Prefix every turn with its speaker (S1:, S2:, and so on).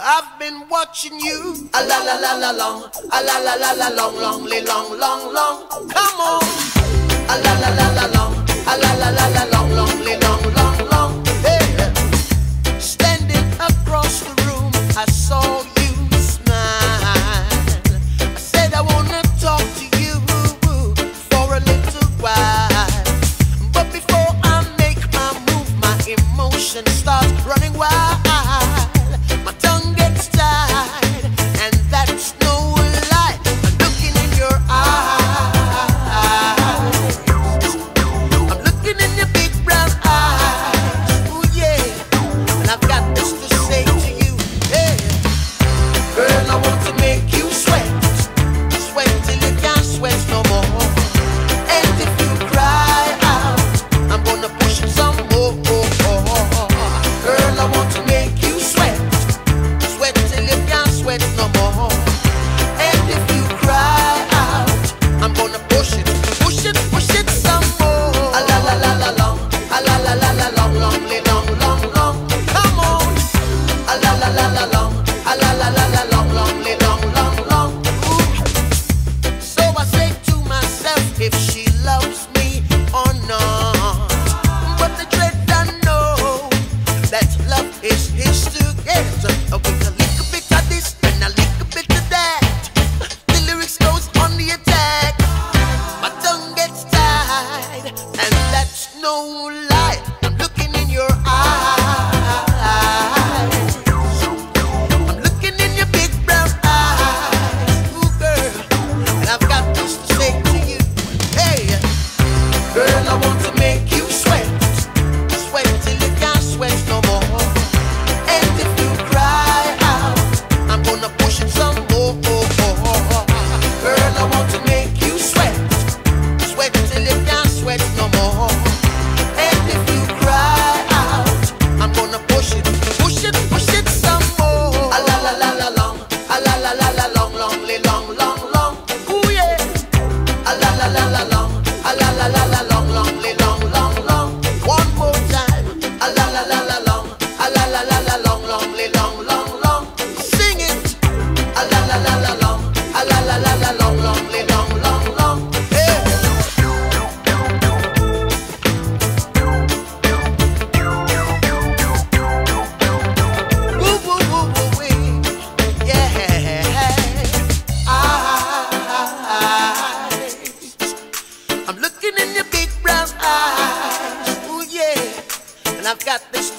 S1: I've been watching you. A la la la la long, a la la la la long, longly long, long, long. Come on. A la la. tu lado. la la la long long long. I've got this